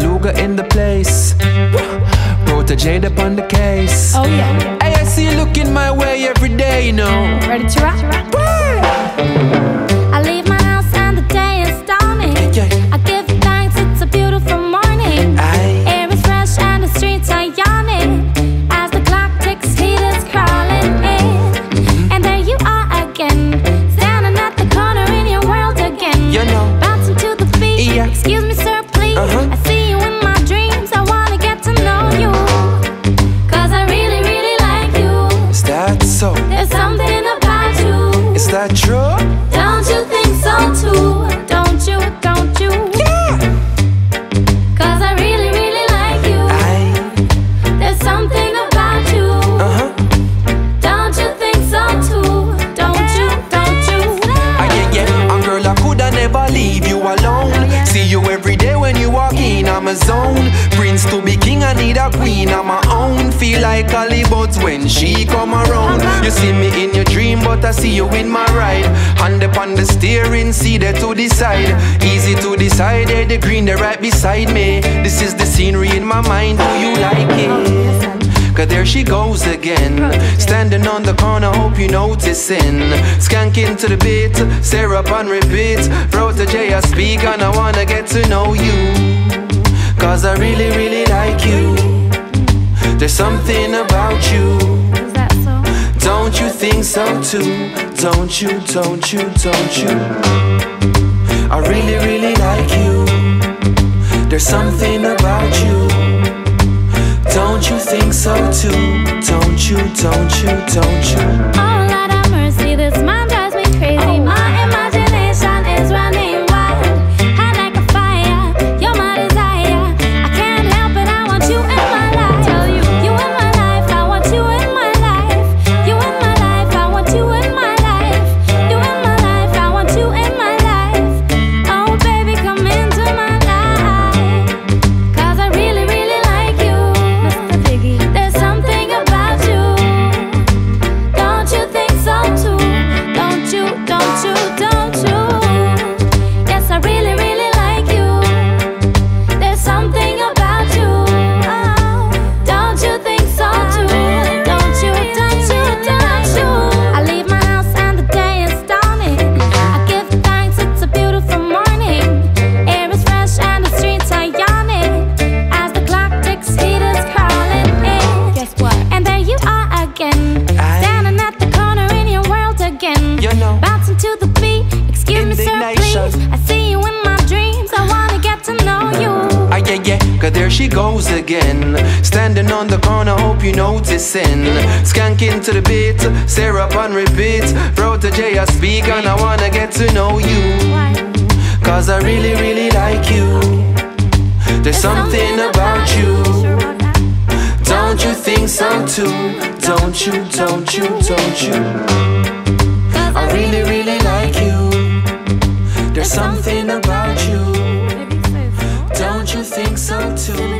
sugar in the place. Protoje upon the case. Oh yeah. Hey, I see you looking my way every day, you know. Ready to rock? I coulda leave you alone. See you every day when you walk in, I'm a zone. Prince to be king, I need a queen, I'm my own. Feel like Ali Buds when she come around. You see me in your dream, but I see you in my ride. Hand upon the steering, see there to decide. Easy to decide, there the green, there right beside me. This is the scenery in my mind, do you like it? Cause there she goes again. Standing on the corner, hope you noticing. Skanking to the beat, Sara on repeat. Protoje, I speak and I wanna get to know you. Cause I really, really like you. There's something about you. Is that so? Don't you think so too? Don't you, don't you, don't you? I really, really like you. There's something so too? Don't you, don't you, don't you? There she goes again. Standing on the corner, hope you noticing. Skanking to the beat, Sara on repeat. Protoje, I speak and I wanna get to know you. Cause I really, really like you. There's something about you. Don't you think so too? Don't you, don't you, don't you? I really, really like you. There's something about you song too.